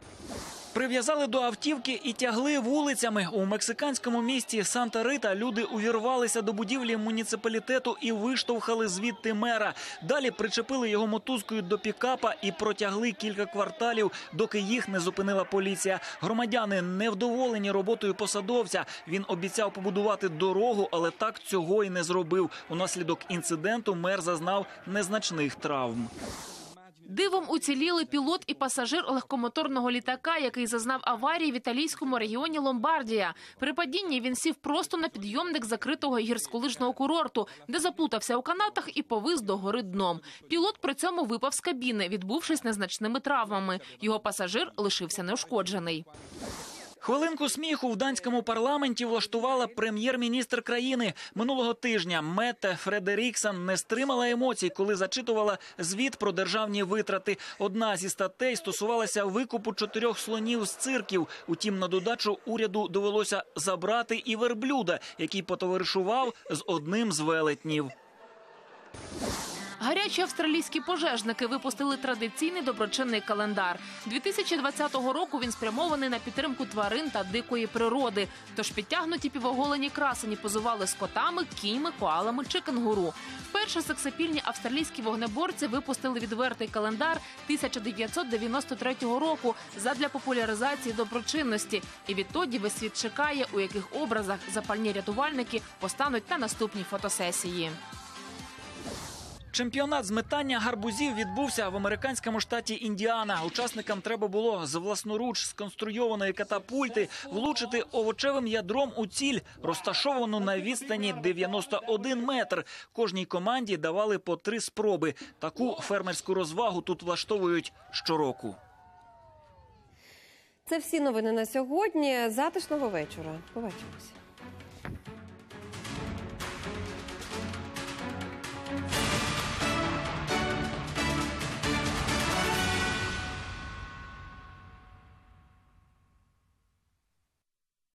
Прив'язали до автівки і тягли вулицями. У мексиканському місті Санта-Рита люди увірвалися до будівлі муніципалітету і виштовхали звідти мера. Далі причепили його мотузкою до пікапа і протягли кілька кварталів, доки їх не зупинила поліція. Громадяни невдоволені роботою посадовця. Він обіцяв побудувати дорогу, але так цього і не зробив. Унаслідок інциденту мер зазнав незначних травм. Дивом уціліли пілот і пасажир легкомоторного літака, який зазнав аварії в італійському регіоні Ломбардія. При падінні він сів просто на підйомник закритого гірськолижного курорту, де заплутався у канатах і повис до гори дном. Пілот при цьому випав з кабіни, відбувшись незначними травмами. Його пасажир лишився неушкоджений. Хвилинку сміху в данському парламенті влаштувала прем'єр-міністр країни минулого тижня. Мете Фредеріксон не стримала емоцій, коли зачитувала звіт про державні витрати. Одна зі статей стосувалася викупу чотирьох слонів з цирків. Утім, на додачу уряду довелося забрати і верблюда, який потоваришував з одним з велетнів. Гарячі австралійські пожежники випустили традиційний доброчинний календар. 2020 року він спрямований на підтримку тварин та дикої природи. Тож підтягнуті півоголені красені позували з котами, кіньми, коалами чи кенгуру. Вперше сексапільні австралійські вогнеборці випустили відвертий календар 1993 року задля популяризації доброчинності. І відтоді весь світ чекає, у яких образах запальні рятувальники постануть на наступній фотосесії. Чемпіонат з метання гарбузів відбувся в американському штаті Індіана. Учасникам треба було з власноруч сконструйованої катапульти влучити овочевим ядром у ціль, розташовану на відстані 91 метр. Кожній команді давали по три спроби. Таку фермерську розвагу тут влаштовують щороку. Це всі новини на сьогодні. Затишного вечора. Побачимося.